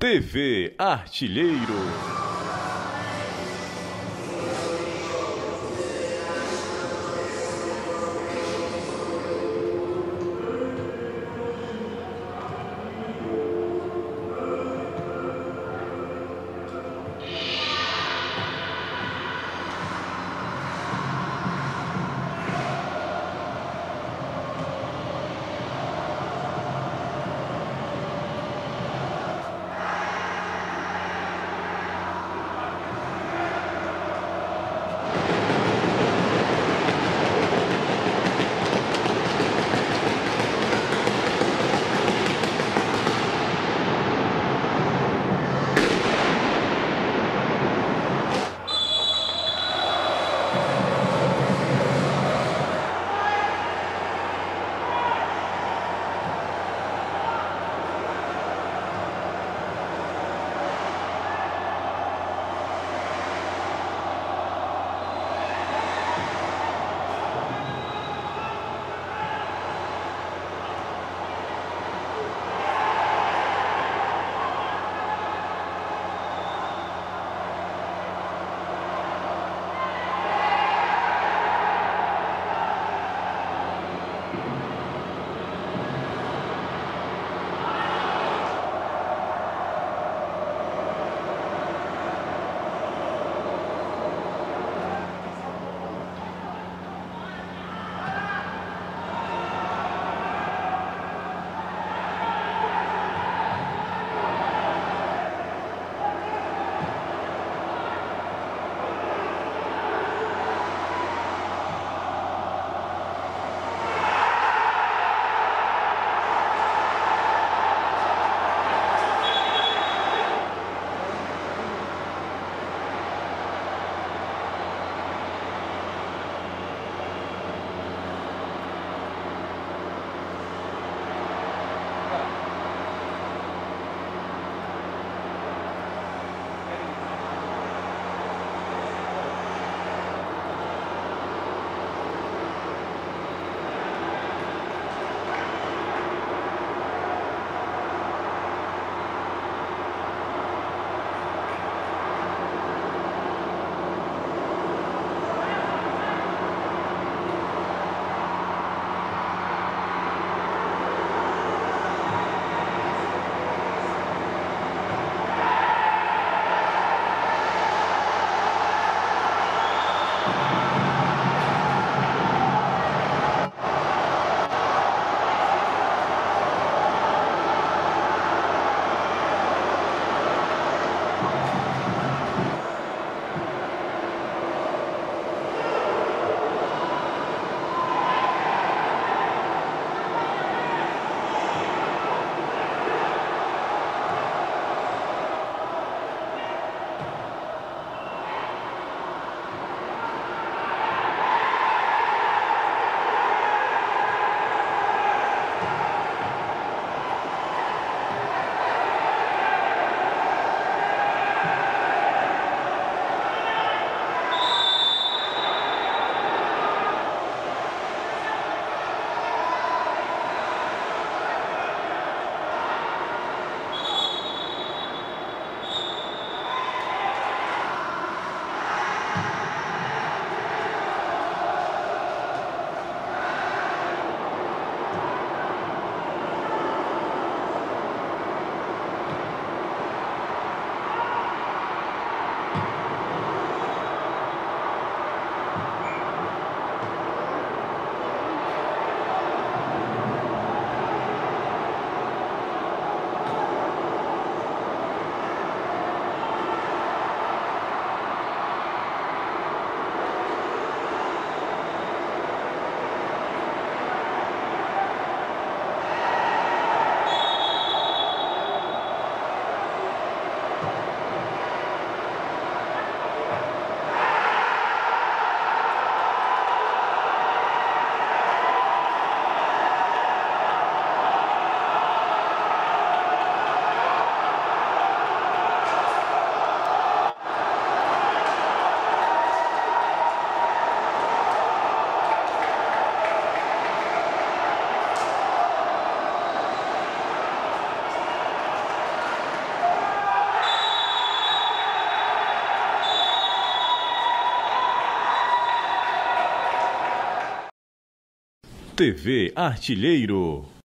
TV Artilheiro. TV Artilheiro.